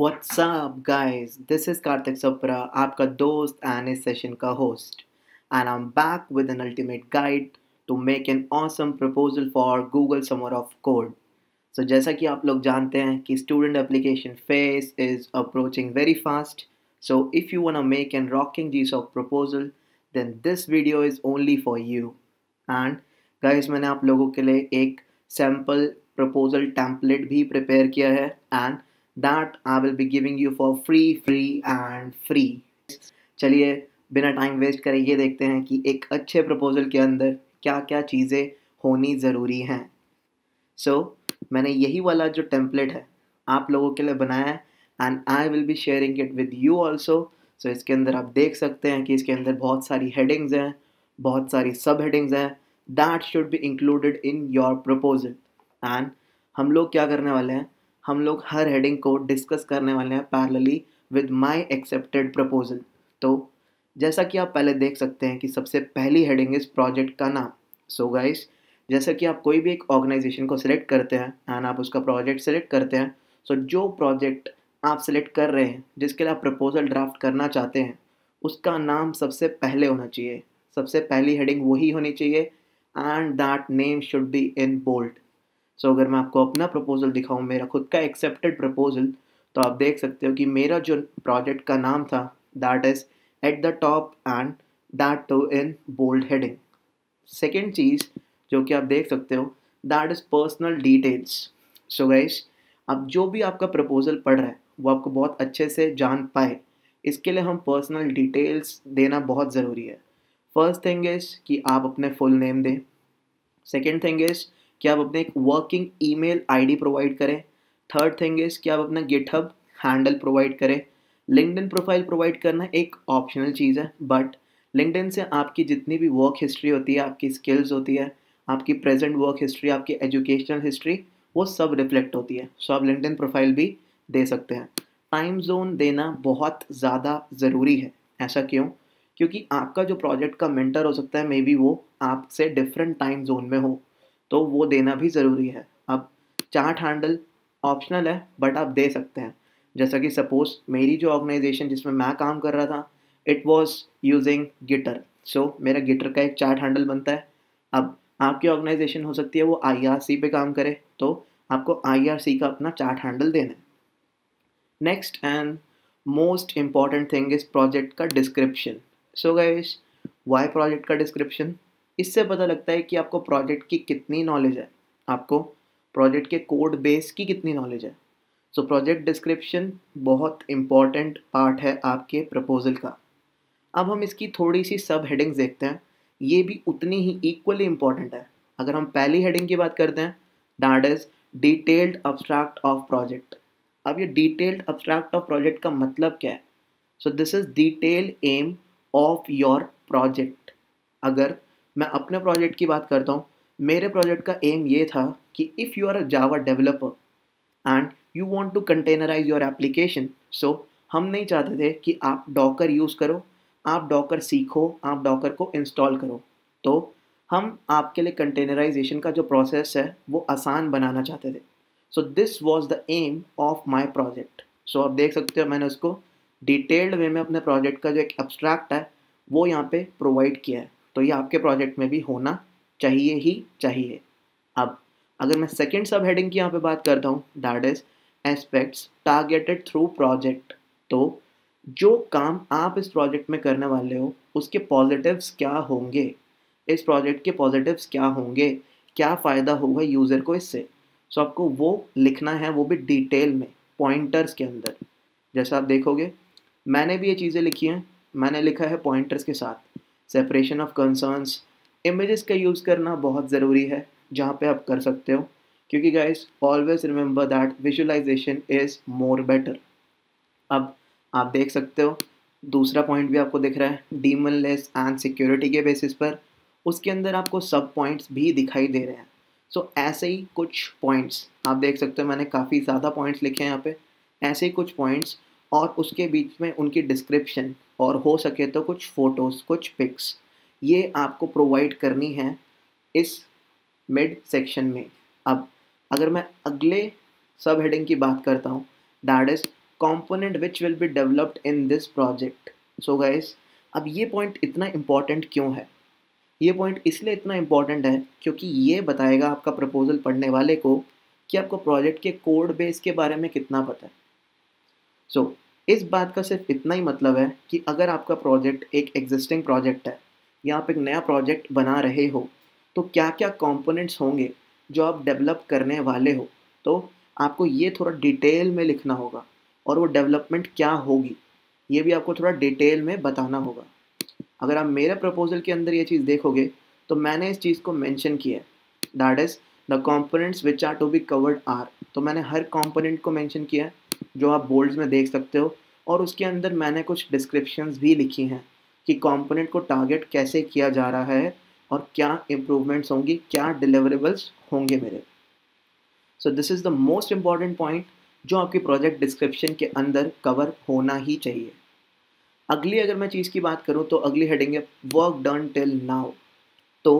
What's up, guys? This is Karthik आपका दोस्त and इस सेशन का host and I am back with an ultimate guide to make an awesome proposal for Google Summer of Code so जैसा कि आप लोग जानते हैं कि student application phase is approaching very fast so if you want make an rocking जीस of proposal then this video is only for you and guys मैंने आप लोगों के लिए एक सैंपल प्रपोजल टेम्पलेट भी प्रिपेयर किया है. And that I will be giving you for free free and free. चलिए बिना टाइम वेस्ट करें ये देखते हैं कि एक अच्छे प्रपोजल के अंदर क्या क्या चीज़ें होनी ज़रूरी हैं। सो so, मैंने यही वाला जो टेम्पलेट है आप लोगों के लिए बनाया है and I will be sharing it with you also so इसके अंदर आप देख सकते हैं कि इसके अंदर बहुत सारी हेडिंग्स हैं बहुत सारी सब हेडिंग्स हैं that should be included in your proposal and हम लोग क्या करने वाले हैं? हम लोग हर हेडिंग को डिस्कस करने वाले हैं parallelly with my accepted proposal तो जैसा कि आप पहले देख सकते हैं कि सबसे पहली हेडिंग इस प्रोजेक्ट का नाम। सो so गाइस जैसा कि आप कोई भी एक ऑर्गेनाइजेशन को सिलेक्ट करते हैं एंड आप उसका प्रोजेक्ट सिलेक्ट करते हैं सो so जो प्रोजेक्ट आप सिलेक्ट कर रहे हैं, जिसके लिए आप प्रपोजल ड्राफ्ट करना चाहते हैं, उसका नाम सबसे पहले होना चाहिए। सबसे पहली हेडिंग वही होनी चाहिए and that name should be in bold so so, अगर मैं आपको अपना प्रपोजल दिखाऊँ मेरा खुद का एक्सेप्टेड प्रपोजल तो आप देख सकते हो कि मेरा जो प्रोजेक्ट का नाम था that is at the top and that too in bold heading second चीज़ जो कि आप देख सकते हो that is personal details so guys अब जो भी आपका प्रपोजल पढ़ रहा है वो आपको बहुत अच्छे से जान पाए। इसके लिए हम पर्सनल डिटेल्स देना बहुत ज़रूरी है। फ़र्स्ट थिंग इज़ कि आप अपने फुल नेम दें। सेकेंड थिंग इज़ कि आप अपने एक वर्किंग ईमेल आईडी प्रोवाइड करें। थर्ड थिंग इज़ कि आप अपना गिटहब हैंडल प्रोवाइड करें। लिंकडिन प्रोफ़ाइल प्रोवाइड करना एक ऑप्शनल चीज़ है बट लिंकडिन से आपकी जितनी भी वर्क हिस्ट्री होती है, आपकी स्किल्स होती है, आपकी प्रेजेंट वर्क हिस्ट्री आपकी एजुकेशनल हिस्ट्री वो सब रिफ्लेक्ट होती है। सो आप लिंकडिन प्रोफ़ाइल भी दे सकते हैं। टाइम जोन देना बहुत ज़्यादा ज़रूरी है। ऐसा क्यों? क्योंकि आपका जो प्रोजेक्ट का मेंटर हो सकता है मे बी वो आपसे डिफरेंट टाइम जोन में हो। तो वो देना भी ज़रूरी है। अब चार्ट हैंडल ऑप्शनल है, बट आप दे सकते हैं। जैसा कि सपोज़ मेरी जो ऑर्गेनाइजेशन जिसमें मैं काम कर रहा था it was using Gitter so मेरा गिटर का एक चार्ट हैंडल बनता है। अब आपकी ऑर्गेनाइजेशन हो सकती है वो आई आर सी पे काम करे तो आपको आई आर सी का अपना चार्ट हैंडल देना है। Next and most important thing is project का description so guys why project का डिस्क्रिप्शन इससे पता लगता है कि आपको प्रोजेक्ट की कितनी नॉलेज है। आपको प्रोजेक्ट के कोड बेस की कितनी नॉलेज है। सो प्रोजेक्ट डिस्क्रिप्शन बहुत इंपॉर्टेंट पार्ट है आपके प्रपोज़ल का। अब हम इसकी थोड़ी सी सब हेडिंग्स देखते हैं। ये भी उतनी ही इक्वली इंपॉर्टेंट है। अगर हम पहली हेडिंग की बात करते हैं that is detailed abstract of project अब ये डिटेल्ड अब्स्ट्रैक्ट ऑफ़ प्रोजेक्ट का मतलब क्या है? So this is detail aim of your project अगर मैं अपने प्रोजेक्ट की बात करता हूँ। मेरे प्रोजेक्ट का एम ये था कि if you are a Java developer and you want to containerize your application so हम नहीं चाहते थे कि आप डॉकर यूज़ करो, आप डॉकर सीखो, आप डॉकर को इंस्टॉल करो। तो हम आपके लिए कंटेनराइजेशन का जो प्रोसेस है, वो आसान बनाना चाहते थे। So this was the aim of my project so आप देख सकते हो मैंने उसको डिटेल्ड वे में अपने प्रोजेक्ट का जो एक एब्स्ट्रैक्ट है, वो यहाँ पे प्रोवाइड किया है। तो ये आपके प्रोजेक्ट में भी होना चाहिए ही चाहिए। अब अगर मैं सेकेंड सब हेडिंग की यहाँ पे बात करता हूँ that is aspects targeted through project तो जो काम आप इस प्रोजेक्ट में करने वाले हो उसके पॉजिटिव्स क्या होंगे? इस प्रोजेक्ट के पॉजिटिव्स क्या होंगे? क्या फ़ायदा होगा यूज़र को इससे? सो so, आपको वो लिखना है वो भी डिटेल में पॉइंटर्स के अंदर। जैसा आप देखोगे मैंने भी ये चीज़ें लिखी हैं मैंने लिखा है पॉइंटर्स के साथ। सेपरेशन ऑफ़ कंसर्न्स इमेजेस का यूज़ करना बहुत ज़रूरी है जहाँ पे आप कर सकते हो। क्योंकि guys always remember that visualization is more better अब आप देख सकते हो दूसरा पॉइंट भी आपको दिख रहा है डीमन लेस एंड सिक्योरिटी के बेसिस पर। उसके अंदर आपको सब पॉइंट्स भी दिखाई दे रहे हैं। सो so, ऐसे ही कुछ पॉइंट्स आप देख सकते हो मैंने काफ़ी ज़्यादा पॉइंट्स लिखे हैं यहाँ पे। ऐसे ही कुछ पॉइंट्स और उसके बीच में उनकी डिस्क्रिप्शन और हो सके तो कुछ फ़ोटोज़ कुछ पिक्स ये आपको प्रोवाइड करनी है इस मिड सेक्शन में। अब अगर मैं अगले सब हेडिंग की बात करता हूँ that is component which will be developed in this project. So guys अब ये पॉइंट इतना इंपॉर्टेंट क्यों है? ये पॉइंट इसलिए इतना इंपॉर्टेंट है क्योंकि ये बताएगा आपका प्रपोजल पढ़ने वाले को कि आपको प्रोजेक्ट के कोड बेस के बारे में कितना पता है। सो so, इस बात का सिर्फ़ इतना ही मतलब है कि अगर आपका प्रोजेक्ट एक एग्जिस्टिंग प्रोजेक्ट है, या आप एक नया प्रोजेक्ट बना रहे हो तो क्या क्या कंपोनेंट्स होंगे जो आप डेवलप करने वाले हो? तो आपको ये थोड़ा डिटेल में लिखना होगा और वो डेवलपमेंट क्या होगी, ये भी आपको थोड़ा डिटेल में बताना होगा। अगर आप मेरे प्रपोजल के अंदर ये चीज़ देखोगे तो मैंने इस चीज़ को मेंशन किया है। That is the components which are to be covered are तो मैंने हर कॉम्पोनेंट को मेंशन किया है। जो आप बोल्ड में देख सकते हो, और उसके अंदर मैंने कुछ डिस्क्रिप्शंस भी लिखी हैं कि कंपोनेंट को टारगेट कैसे किया जा रहा है और क्या इम्प्रूवमेंट्स होंगी, क्या डिलीवरेबल्स होंगे मेरे। So this is the most important point जो आपके प्रोजेक्ट डिस्क्रिप्शन के अंदर कवर होना ही चाहिए। अगली अगर मैं चीज़ की बात करूँ तो अगली हेडिंग है वर्क डन टिल नाउ तो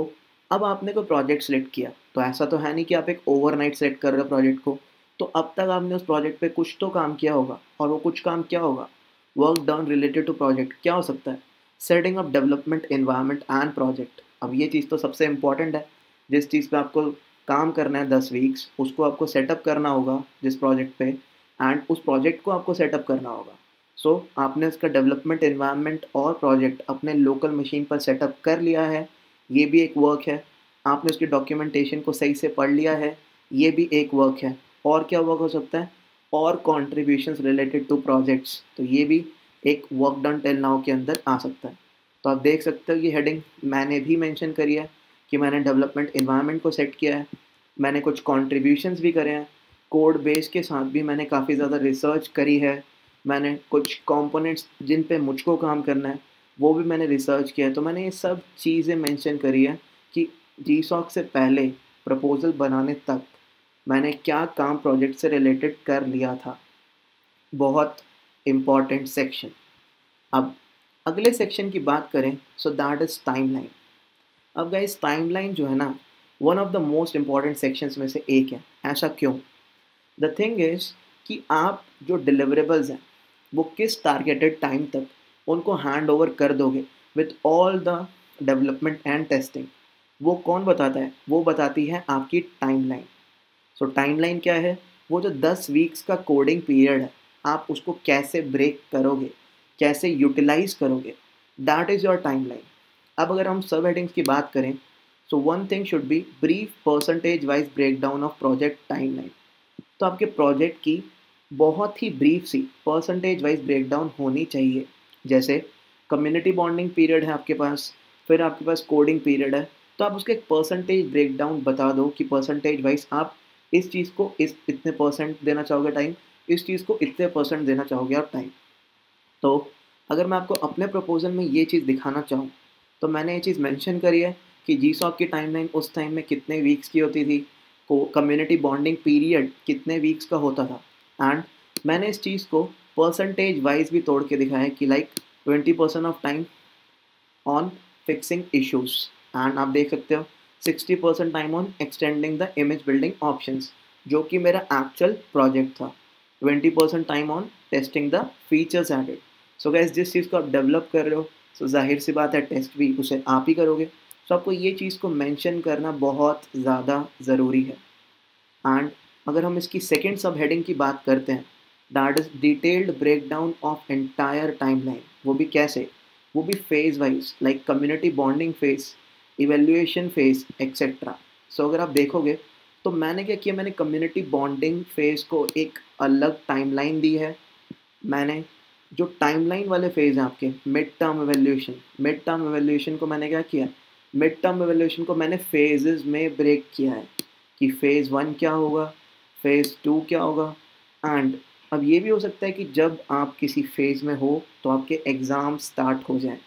अब आपने कोई प्रोजेक्ट सेलेक्ट किया तो ऐसा तो है नहीं कि आप एक ओवरनाइट सेलेक्ट कर रहे हो प्रोजेक्ट को। तो अब तक आपने उस प्रोजेक्ट पे कुछ तो काम किया होगा और वो कुछ काम क्या होगा? Work done related to project क्या हो सकता है? Setting up development environment and project अब ये चीज़ तो सबसे इंपॉर्टेंट है। जिस चीज़ पे आपको काम करना है दस वीक्स उसको आपको सेटअप करना होगा जिस प्रोजेक्ट पे एंड उस प्रोजेक्ट को आपको सेटअप करना होगा। सो so, आपने उसका डेवलपमेंट इन्वायरमेंट और प्रोजेक्ट अपने लोकल मशीन पर सेटअप कर लिया है। ये भी एक वर्क है। आपने उसकी डॉक्यूमेंटेशन को सही से पढ़ लिया है। ये भी एक वर्क है। और क्या वर्क हो सकता है? और कॉन्ट्रीब्यूशंस रिलेटेड टू प्रोजेक्ट्स तो ये भी एक वर्क डन टेल नाउ के अंदर आ सकता है। तो आप देख सकते हो ये हेडिंग मैंने भी मेंशन करी है कि मैंने डेवलपमेंट इन्वायरमेंट को सेट किया है। मैंने कुछ कॉन्ट्रीब्यूशंस भी करे हैं। कोड बेस के साथ भी मैंने काफ़ी ज़्यादा रिसर्च करी है। मैंने कुछ कंपोनेंट्स जिन पे मुझको काम करना है, वो भी मैंने रिसर्च किया है। तो मैंने ये सब चीज़ें मेंशन करी है कि जी से पहले प्रपोज़ल बनाने तक मैंने क्या काम प्रोजेक्ट से रिलेटेड कर लिया था? बहुत इंपॉर्टेंट सेक्शन अब अगले सेक्शन की बात करें सो दैट इज़ टाइमलाइन अब गाइस टाइमलाइन जो है ना one of the most important sections में से एक है. ऐसा क्यों? द थिंग इज़ कि आप जो डिलीवरेबल्स हैं, वो किस टारगेटेड टाइम तक उनको हैंड ओवर कर दोगे with all the development and testing वो कौन बताता है? वो बताती है आपकी टाइमलाइन सो टाइमलाइन क्या है? वो जो दस वीक्स का कोडिंग पीरियड है, आप उसको कैसे ब्रेक करोगे? कैसे यूटिलाइज करोगे? That is your timeline अब अगर हम सब हेडिंग्स की बात करें so one thing should be brief percentage wise break down of project timeline तो आपके प्रोजेक्ट की बहुत ही ब्रीफ सी परसेंटेज वाइज ब्रेक डाउन होनी चाहिए। जैसे कम्युनिटी बॉन्डिंग पीरियड है आपके पास, फिर आपके पास कोडिंग पीरियड है तो आप उसके एक परसेंटेज ब्रेकडाउन बता दो कि परसेंटेज वाइज आप इस चीज़ को इस इतने परसेंट देना चाहोगे टाइम इस चीज़ को इतने परसेंट देना चाहोगे आप टाइम तो अगर मैं आपको अपने प्रपोजल में ये चीज़ दिखाना चाहूँ तो मैंने ये चीज़ मेंशन करी है कि जी सॉप की टाइमलाइन उस टाइम में कितने वीक्स की होती थी, को कम्युनिटी बॉन्डिंग पीरियड कितने वीक्स का होता था। एंड मैंने इस चीज़ को परसेंटेज वाइज भी तोड़ के दिखाया है कि like twenty percent of time on fixing issues and आप देख सकते हो sixty percent time on extending the image building options जो कि मेरा एक्चुअल प्रोजेक्ट था। Twenty percent time on testing the features added so guys जिस चीज़ को आप डेवलप कर रहे हो सो so ज़ाहिर सी बात है टेस्ट भी उसे आप ही करोगे। सो so आपको ये चीज़ को मेंशन करना बहुत ज़्यादा ज़रूरी है। एंड अगर हम इसकी सेकेंड सब हेडिंग की बात करते हैं that is detailed break down of entire timeline वो भी कैसे? वो भी phase wise like community bonding phase evaluation phase etcetera so अगर आप देखोगे तो मैंने क्या किया, मैंने कम्युनिटी बॉन्डिंग फ़ेज़ को एक अलग टाइमलाइन दी है। मैंने जो टाइमलाइन वाले फ़ेज़ हैं आपके mid term evaluation mid term evaluation को मैंने क्या किया? मिड टर्म एवेल्यूशन को मैंने फेजेस में ब्रेक किया है कि फ़ेज़ वन क्या होगा फ़ेज़ टू क्या होगा। एंड अब ये भी हो सकता है कि जब आप किसी फ़ेज़ में हो तो आपके एग्ज़ाम स्टार्ट हो जाएँ।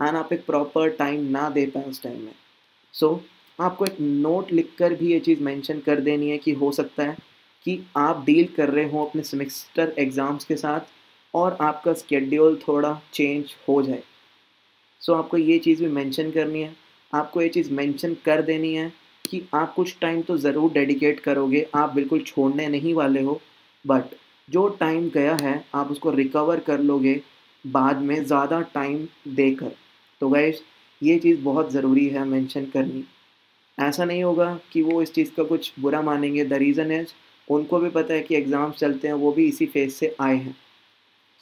एंड आप एक प्रॉपर टाइम ना दे पाए उस टाइम में। सो so, आपको एक नोट लिखकर भी ये चीज़ मेंशन कर देनी है कि हो सकता है कि आप डील कर रहे हो अपने सेमेस्टर एग्ज़ाम्स के साथ और आपका स्केड्यूल थोड़ा चेंज हो जाए। सो so, आपको ये चीज़ भी मेंशन करनी है। आपको ये चीज़ मेंशन कर देनी है कि आप कुछ टाइम तो ज़रूर डेडिकेट करोगे आप बिल्कुल छोड़ने नहीं वाले हो बट जो टाइम गया है आप उसको रिकवर कर लोगे बाद में ज़्यादा टाइम देकर। तो गैस ये चीज़ बहुत ज़रूरी है मेंशन करनी। ऐसा नहीं होगा कि वो इस चीज़ का कुछ बुरा मानेंगे। द रीज़न इज़ उनको भी पता है कि एग्ज़ाम्स चलते हैं वो भी इसी फ़ेज़ से आए हैं।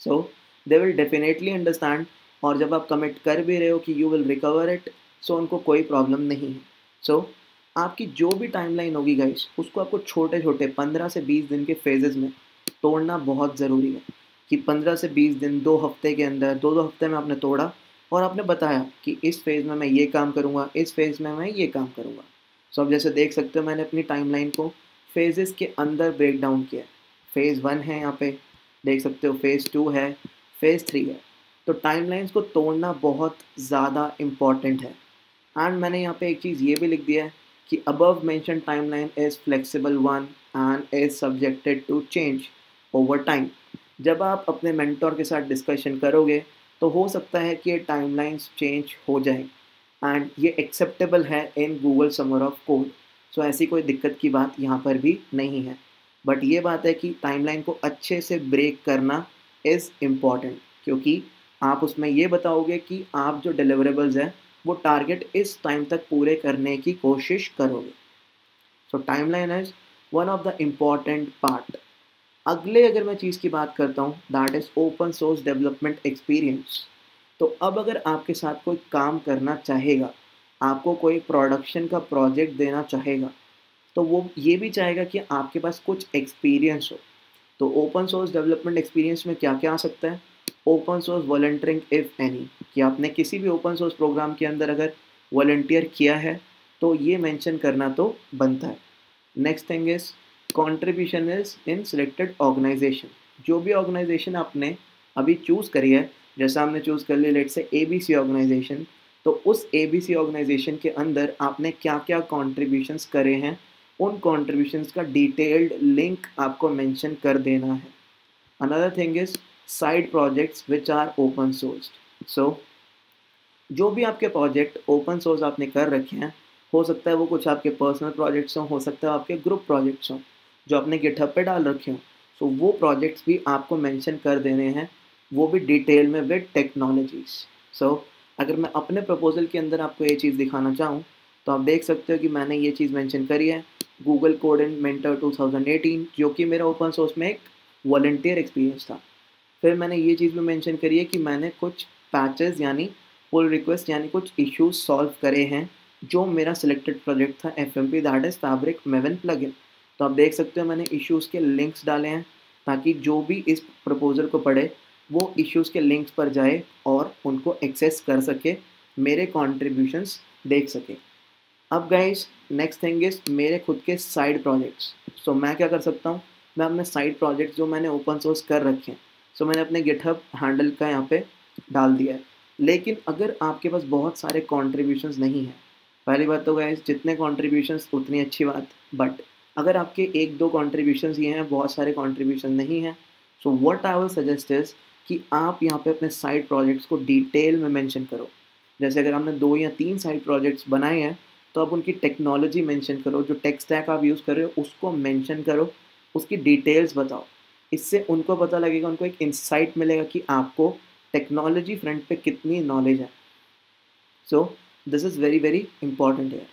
So they will definitely understand और जब आप कमिट कर भी रहे हो कि you will recover it so उनको कोई प्रॉब्लम नहीं है। सो so, आपकी जो भी टाइमलाइन होगी गाइस उसको आपको छोटे छोटे पंद्रह से बीस दिन के फेजेस में तोड़ना बहुत ज़रूरी है। कि पंद्रह से बीस दिन दो हफ़्ते के अंदर दो दो हफ़्ते में आपने तोड़ा और आपने बताया कि इस फ़ेज़ में मैं ये काम करूँगा, इस फ़ेज़ में मैं ये काम करूँगा। सो अब जैसे देख सकते हो, मैंने अपनी टाइमलाइन को फेजेस के अंदर ब्रेक डाउन किया फ़ेज़ वन है यहाँ पे, देख सकते हो फ़ेज़ टू है फ़ेज़ थ्री है। तो टाइमलाइंस को तोड़ना बहुत ज़्यादा इंपॉर्टेंट है। एंड मैंने यहाँ पे एक चीज़ ये भी लिख दिया है कि above mention timeline is flexible one and is subjected to change over time जब आप अपने मेंटोर के साथ डिस्कशन करोगे तो हो सकता है कि ये टाइमलाइंस चेंज हो जाए। एंड ये एक्सेप्टेबल है in Google Summer of Code so ऐसी कोई दिक्कत की बात यहाँ पर भी नहीं है। बट ये बात है कि टाइमलाइन को अच्छे से ब्रेक करना इज़ इंपॉर्टेंट क्योंकि आप उसमें ये बताओगे कि आप जो डिलीवरेबल्स हैं, वो टारगेट इस टाइम तक पूरे करने की कोशिश करोगे। So timeline is one of the important part अगले अगर मैं चीज़ की बात करता हूँ that is open source development experience तो अब अगर आपके साथ कोई काम करना चाहेगा, आपको कोई प्रोडक्शन का प्रोजेक्ट देना चाहेगा तो वो ये भी चाहेगा कि आपके पास कुछ एक्सपीरियंस हो। तो ओपन सोर्स डेवलपमेंट एक्सपीरियंस में क्या क्या आ सकता है? Open source volunteering if any कि आपने किसी भी ओपन सोर्स प्रोग्राम के अंदर अगर वॉल्टियर किया है तो ये मेंशन करना तो बनता है। Next thing is contribution is in selected organization जो भी ऑर्गेनाइजेशन आपने अभी चूज़ करी है, जैसा हमने चूज़ कर लिया लेट से ए बी सी ऑर्गेनाइजेशन तो उस ए बी सी ऑर्गेनाइजेशन के अंदर आपने क्या क्या कॉन्ट्रीब्यूशंस करे हैं? उन कॉन्ट्रीब्यूशंस का डिटेल्ड लिंक आपको मेंशन कर देना है। Another thing is side projects which are open source so जो भी आपके प्रोजेक्ट ओपन सोर्स आपने कर रखे हैं, हो सकता है वो कुछ आपके पर्सनल प्रोजेक्ट्स हों, हो सकता है आपके ग्रुप प्रोजेक्ट्स हों। जो आपने गिटहब पे डाल रखे हों। सो so, वो प्रोजेक्ट्स भी आपको मेंशन कर देने हैं। वो भी डिटेल में विद टेक्नोलॉजीज़ सो अगर मैं अपने प्रपोजल के अंदर आपको ये चीज़ दिखाना चाहूँ तो आप देख सकते हो कि मैंने ये चीज़ मेंशन करी है। गूगल कोड एंड मेंटर 2018 जो कि मेरा ओपन सोर्स में एक वॉल्टियर एक्सपीरियंस था। फिर मैंने ये चीज़ भी मेंशन करी है कि मैंने कुछ पैचेस यानी पुल रिक्वेस्ट यानी कुछ इश्यूज़ सॉल्व करे हैं जो मेरा सिलेक्टेड प्रोजेक्ट था F M P that is fabric Maven plugin तो आप देख सकते हो मैंने इश्यूज़ के लिंक्स डाले हैं ताकि जो भी इस प्रपोजल को पढ़े, वो इश्यूज़ के लिंक्स पर जाए और उनको एक्सेस कर सके, मेरे कॉन्ट्रीब्यूशंस देख सके। अब गाइस नेक्स्ट थिंग इज़ मेरे खुद के साइड प्रोजेक्ट्स सो मैं क्या कर सकता हूँ? मैं अपने साइड प्रोजेक्ट्स जो मैंने ओपन सोर्स कर रखे हैं सो मैंने अपने गिटहब हैंडल का यहाँ पे डाल दिया है। लेकिन अगर आपके पास बहुत सारे कॉन्ट्रीब्यूशंस नहीं हैं, पहली बात तो गाइस जितने कॉन्ट्रीब्यूशंस उतनी अच्छी बात बट अगर आपके एक दो कॉन्ट्रीब्यूशन ये हैं, बहुत सारे कॉन्ट्रीब्यूशन नहीं हैं so what I will suggest is कि आप यहाँ पे अपने साइड प्रोजेक्ट्स को डिटेल में मेंशन करो। जैसे अगर आपने दो या तीन साइड प्रोजेक्ट्स बनाए हैं तो आप उनकी टेक्नोलॉजी मेंशन करो, जो टेक स्टैक आप यूज़ कर रहे हो, उसको मेंशन करो, उसकी डिटेल्स बताओ। इससे उनको पता लगेगा, उनको एक इंसाइट मिलेगा कि आपको टेक्नोलॉजी फ्रंट पे कितनी नॉलेज है। So this is very very important है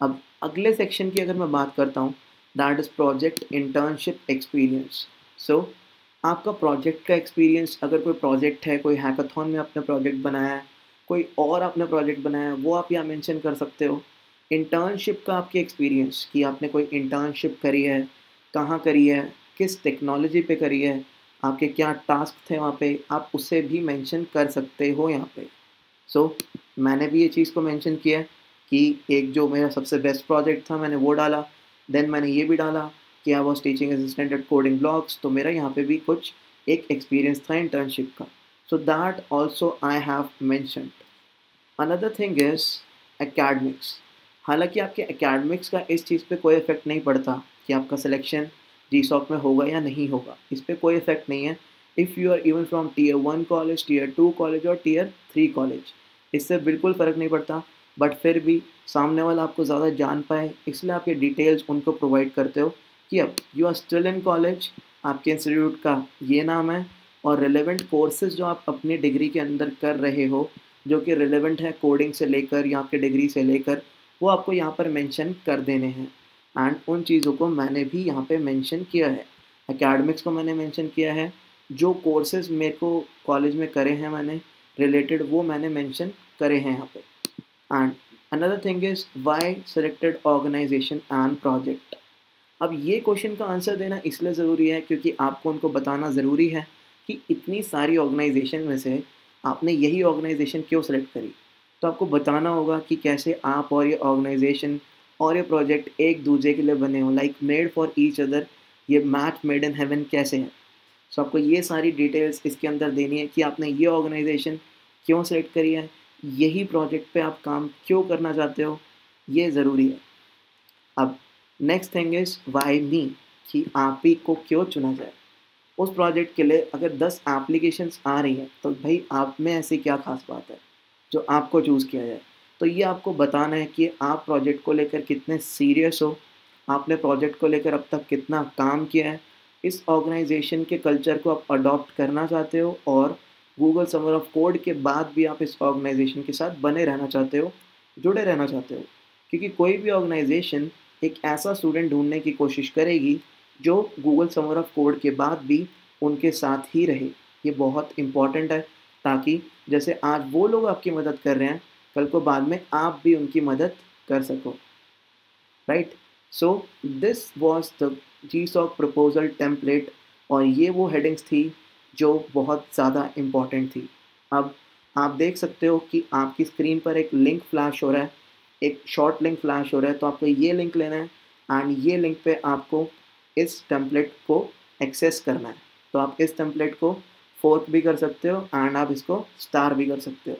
अब अगले सेक्शन की अगर मैं बात करता हूँ that is project internship experience so आपका प्रोजेक्ट का एक्सपीरियंस अगर कोई प्रोजेक्ट है कोई हैकाथॉन में आपने प्रोजेक्ट बनाया है कोई और आपने प्रोजेक्ट बनाया है वो आप यहाँ मेंशन कर सकते हो। इंटर्नशिप का आपके एक्सपीरियंस कि आपने कोई इंटर्नशिप करी है कहाँ करी है किस टेक्नोलॉजी पे करी है आपके क्या टास्क थे वहाँ पे आप उसे भी मेंशन कर सकते हो यहाँ पे। सो so, मैंने भी ये चीज़ को मेंशन किया कि एक जो मेरा सबसे बेस्ट प्रोजेक्ट था मैंने वो डाला। देन मैंने ये भी डाला कि I was teaching assistant at coding blogs तो मेरा यहाँ पे भी कुछ एक एक्सपीरियंस था इंटर्नशिप का। So that also I have mention another thing is academics हालाँकि आपके एकेडमिक्स का इस चीज़ पे कोई इफ़ेक्ट नहीं पड़ता कि आपका सिलेक्शन जी में होगा या नहीं होगा। इस पर कोई इफ़ेक्ट नहीं है। If you are even from tier one college tier two college और टीयर थ्री कॉलेज इससे बिल्कुल फ़र्क नहीं पड़ता। बट फिर भी सामने वाला आपको ज़्यादा जान पाए, इसलिए आप ये डिटेल्स उनको प्रोवाइड करते हो कि अब you are still in college आपके इंस्टीट्यूट का ये नाम है और रिलेवेंट कोर्सेज जो आप अपनी डिग्री के अंदर कर रहे हो, जो कि रिलेवेंट है कोडिंग से लेकर या आपके डिग्री से लेकर, वो आपको यहाँ पर मेंशन कर देने हैं। एंड उन चीज़ों को मैंने भी यहाँ पे मेंशन किया है। एकेडमिक्स को मैंने मेंशन किया है। जो कोर्सेज मेरे को कॉलेज में करे हैं मैंने रिलेटेड वो मैंने मेंशन करे हैं यहाँ पे। And another thing is why selected organization and project अब ये क्वेश्चन का आंसर देना इसलिए ज़रूरी है क्योंकि आपको उनको बताना ज़रूरी है कि इतनी सारी ऑर्गेनाइजेशन में से आपने यही ऑर्गेनाइजेशन क्यों सेलेक्ट करी? तो आपको बताना होगा कि कैसे आप और ये ऑर्गेनाइजेशन और ये प्रोजेक्ट एक दूसरे के लिए बने हों like made for each other ये मैच मेड इन हेवन कैसे है? सो so, आपको ये सारी डिटेल्स इसके अंदर देनी है कि आपने ये ऑर्गेनाइजेशन क्यों सेलेक्ट करी है? यही प्रोजेक्ट पे आप काम क्यों करना चाहते हो? ये ज़रूरी है। अब next thing is why me कि आप ही को क्यों चुना जाए? उस प्रोजेक्ट के लिए अगर दस एप्लीकेशंस आ रही हैं तो भाई आप में ऐसी क्या खास बात है जो आपको चूज़ किया जाए? तो ये आपको बताना है कि आप प्रोजेक्ट को लेकर कितने सीरियस हो? आपने प्रोजेक्ट को लेकर अब तक कितना काम किया है? इस ऑर्गेनाइजेशन के कल्चर को आप अडॉप्ट करना चाहते हो और गूगल समर ऑफ़ कोड के बाद भी आप इस ऑर्गेनाइजेशन के साथ बने रहना चाहते हो, जुड़े रहना चाहते हो। क्योंकि कोई भी ऑर्गेनाइजेशन एक ऐसा स्टूडेंट ढूँढने की कोशिश करेगी, जो गूगल समर ऑफ़ कोड के बाद भी उनके साथ ही रहे। ये बहुत इंपॉर्टेंट है, ताकि जैसे आज वो लोग आपकी मदद कर रहे हैं, कल को बाद में आप भी उनकी मदद कर सको। Right so this was the GSoC proposal template और ये वो हेडिंग्स थी जो बहुत ज़्यादा इंपॉर्टेंट थी। अब आप देख सकते हो कि आपकी स्क्रीन पर एक लिंक फ्लैश हो रहा है, एक शॉर्ट लिंक फ्लैश हो रहा है तो आपको ये लिंक लेना है एंड ये लिंक पे आपको इस टेम्पलेट को एक्सेस करना है। तो आप इस टेम्पलेट को फोर्थ भी कर सकते हो एंड आप इसको स्टार भी कर सकते हो।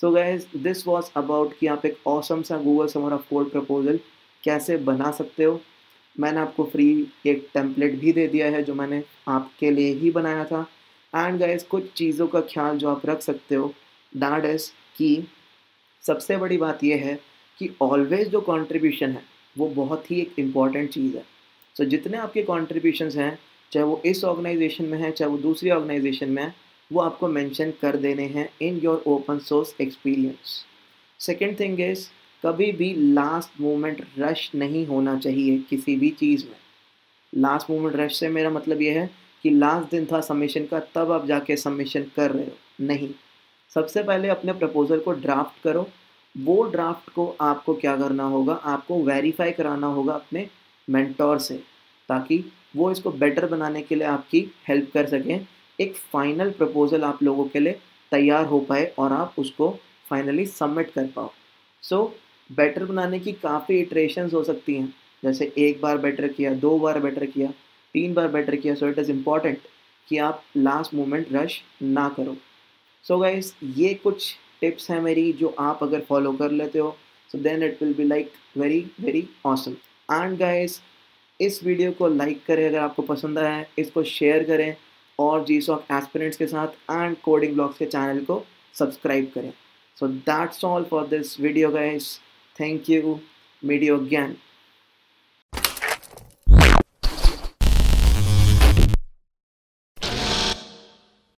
So guess this was about कि आप एक ऑसम सा Google summer of code proposal कैसे बना सकते हो। मैंने आपको फ्री एक टेम्पलेट भी दे दिया है जो मैंने आपके लिए ही बनाया था। एंड गैस कुछ चीज़ों का ख्याल जो आप रख सकते हो दैट इज़ कि सबसे बड़ी बात यह है कि ऑलवेज जो कंट्रीब्यूशन है वो बहुत ही एक इंपॉर्टेंट चीज़ है। सो so, जितने आपके कॉन्ट्रीब्यूशन हैं चाहे वो इस ऑर्गेनाइजेशन में है चाहे वो दूसरी ऑर्गेनाइजेशन में है वो आपको मेंशन कर देने हैं in your open source experience second thing is कभी भी लास्ट मोमेंट रश नहीं होना चाहिए किसी भी चीज़ में। लास्ट मोमेंट रश से मेरा मतलब ये है कि लास्ट दिन था सबमिशन का, तब आप जाके सबमिशन कर रहे हो। नहीं। सबसे पहले अपने प्रपोज़ल को ड्राफ्ट करो। वो ड्राफ्ट को आपको क्या करना होगा? आपको वेरीफाई कराना होगा अपने मेंटोर से, ताकि वो इसको बेटर बनाने के लिए आपकी हेल्प कर सकें। एक फाइनल प्रपोज़ल आप लोगों के लिए तैयार हो पाए और आप उसको फाइनली सबमिट कर पाओ। सो बेटर बनाने की काफ़ी इटरेशंस हो सकती हैं। जैसे एक बार बेटर किया, दो बार बेटर किया तीन बार बेटर किया सो इट इज़ इंपॉर्टेंट कि आप लास्ट मोमेंट रश ना करो। सो so गाइस ये कुछ टिप्स हैं मेरी जो आप अगर फॉलो कर लेते हो so then it will be like very very awesome and guys इस वीडियो को लाइक करें अगर आपको पसंद आया है, इसको शेयर करें और जी सॉक एस्पिरेंट्स के साथ एंड कोडिंग ब्लॉग्स के चैनल को सब्सक्राइब करें। So that's all for this video guys thank you मीडियो ज्ञान